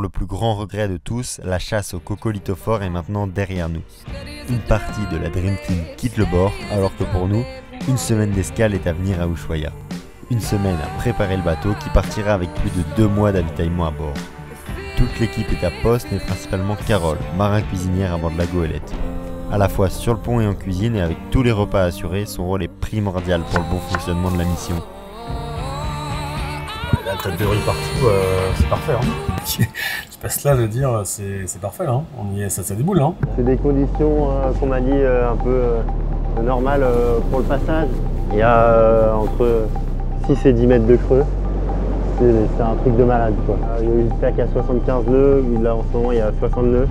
pour le plus grand regret de tous, la chasse au coccolithophore est maintenant derrière nous. Une partie de la Dream Team quitte le bord, alors que pour nous, une semaine d'escale est à venir à Ushuaia. Une semaine à préparer le bateau qui partira avec plus de deux mois d'avitaillement à bord. Toute l'équipe est à poste, mais principalement Carole, marin cuisinière bord de la goélette. À la fois sur le pont et en cuisine, et avec tous les repas assurés, son rôle est primordial pour le bon fonctionnement de la mission. La tête de riz partout, euh, c'est parfait. Hein. Je passe là de dire c'est c'est parfait, hein. On y est, ça, ça déboule. Hein. C'est des conditions euh, qu'on m'a dit euh, un peu euh, normales euh, pour le passage. Il y a euh, entre 6 et 10 mètres de creux. C'est c'est un truc de malade quoi. Il y a eu une plaque à 75 nœuds, là en ce moment il y a 60 nœuds.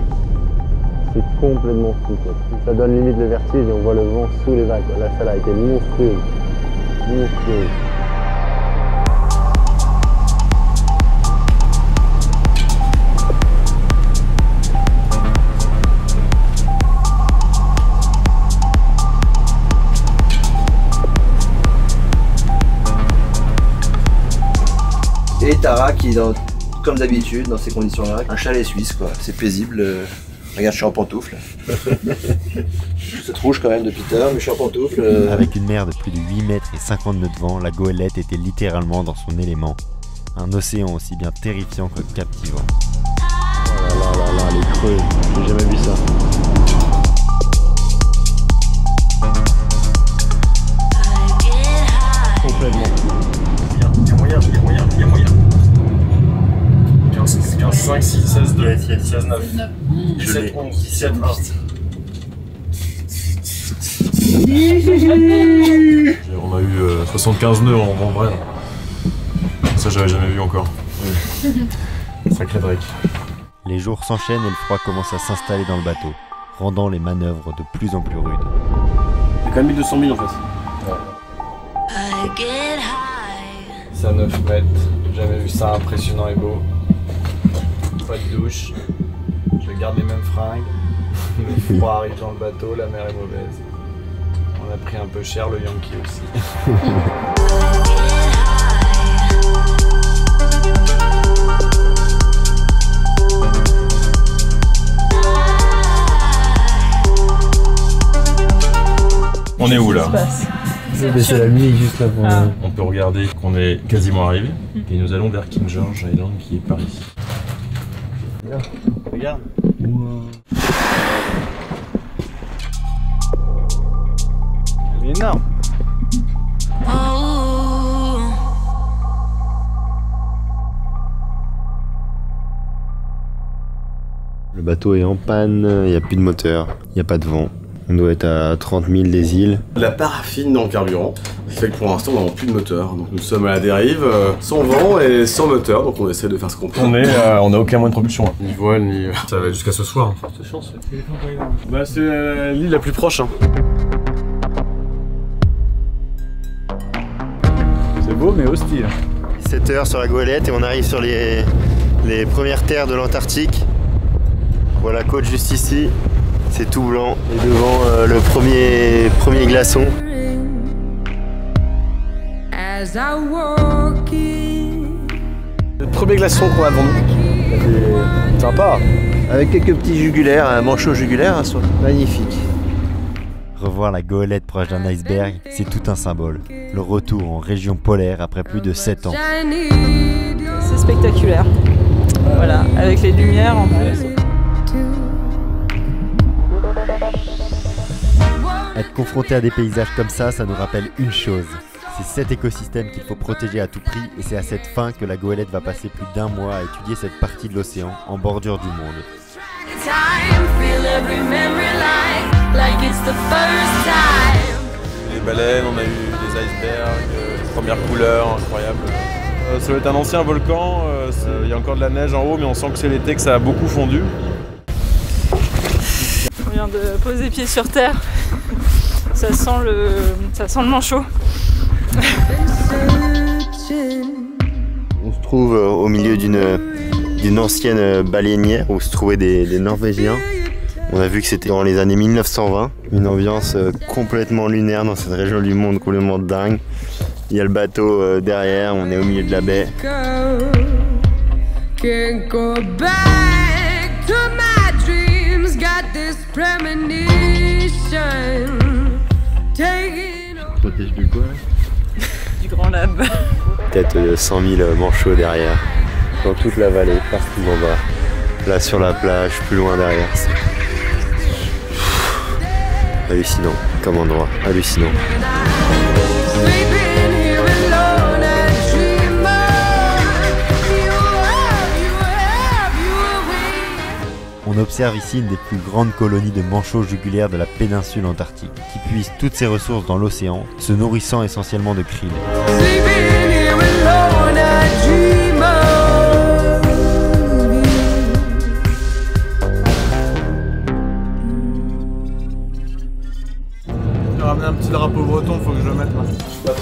C'est complètement fou quoi. Ça donne limite le vertige et on voit le vent sous les vagues. quoi. Là celle a été monstrueuse. Monstrueuse. Tara qui est dans, comme d'habitude dans ces conditions-là, un chalet suisse quoi, c'est paisible. euh, Regarde, je suis en pantoufle. C'est rouge quand même à l'heure, mais je suis en pantoufle. euh, Avec une mer de plus de 8 mètres et 50 nœuds de vent, la goélette était littéralement dans son élément. Un océan aussi bien terrifiant que captivant. Oh là là là là, les creux, j'ai jamais vu ça. 5, 6, 16, 2, 16, 9, 17, 11, 17, 1. On a eu euh, 75 nœuds en vrai. Ça, j'avais jamais vu encore. Sacré break. Les jours s'enchaînent et le froid commence à s'installer dans le bateau, rendant les manœuvres de plus en plus rudes. C'est quand même 1200 000 en fait. C'est à 9 mètres, j'ai jamais vu ça impressionnant et beau. Pas de douche, je garde les mêmes fringues. Le froid arrive dans le bateau, la mer est mauvaise. On a pris un peu cher le Yankee aussi. On est où là Je vais baisser la musique juste là pour. Ah. On peut regarder qu'on est quasiment arrivé et nous allons vers King George Island qui est par ici. Regarde. Énorme. Le bateau est en panne, il n'y a plus de moteur, il n'y a pas de vent. On doit être à 30 000 des îles. La paraffine dans le carburant fait que pour l'instant on n'a plus de moteur. Donc nous sommes à la dérive, euh, sans vent et sans moteur, donc on essaie de faire ce qu'on peut. On est, euh, on a aucun moyen de propulsion. là. Ni voile, ni. Ça va jusqu'à ce soir. C'est chance. Bah c'est euh, l'île la plus proche. Hein. C'est beau mais hostile. 7 heures sur la goélette et on arrive sur les, les premières terres de l'Antarctique. Voilà la côte juste ici. C'est tout blanc. Et devant euh, le premier, premier glaçon. Le premier glaçon qu'on a devant nous. Sympa. Avec quelques petits jugulaires, un manchot jugulaire, un soir. Magnifique. Revoir la goélette proche d'un iceberg, c'est tout un symbole. Le retour en région polaire après plus de 7 ans. C'est spectaculaire. Voilà, avec les lumières en plus. Être confronté à des paysages comme ça, ça nous rappelle une chose. C'est cet écosystème qu'il faut protéger à tout prix et c'est à cette fin que la goélette va passer plus d'un mois à étudier cette partie de l'océan en bordure du monde. Les baleines, on a eu des icebergs, euh, les premières couleurs incroyables. Euh, ça doit être un ancien volcan, euh, il y a encore de la neige en haut, mais on sent que c'est l'été, que ça a beaucoup fondu. On vient de poser pied sur terre. Ça sent le, ça sent le manchot. On se trouve euh, au milieu d'une d'une ancienne euh, baleinière où se trouvaient des, des Norvégiens. On a vu que c'était dans les années 1920. Une ambiance euh, complètement lunaire dans cette région du monde complètement dingue. Il y a le bateau derrière, on est au milieu de la baie. Go. Can't go back to my dreams. Got this premonition. Over. Protège du quoi Du grand lab. Peut-être euh, 100 000 manchots derrière, dans toute la vallée, partout en bas. Là sur la plage, plus loin derrière. c'est- Hallucinant, comme endroit, hallucinant. Observe ici une des plus grandes colonies de manchots jugulaires de la péninsule antarctique, qui puisent toutes ses ressources dans l'océan, se nourrissant essentiellement de krill. Un petit drapeau breton, faut que je le mette là.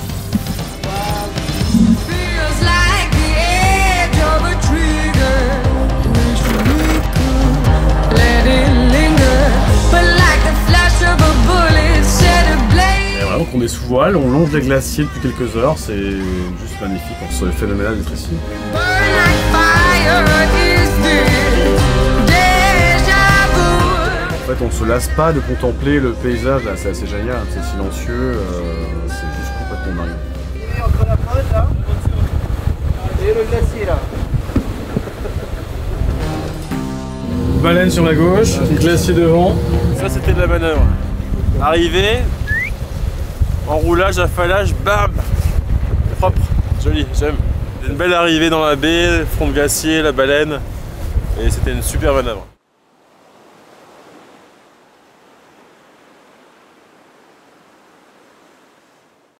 Sous voile, on longe les glaciers depuis quelques heures, c'est juste magnifique, on se phénoménal d'être ici. Burn like fire is this deja vu. En fait, on se lasse pas de contempler le paysage, là, c'est assez génial, c'est silencieux, euh, c'est juste complètement dingue. Baleine sur la gauche, glacier devant. Ça, c'était de la manœuvre. Arrivé, enroulage, affalage, bam Propre, joli, j'aime. Une belle arrivée dans la baie, front de glacier, la baleine. Et c'était une super manœuvre.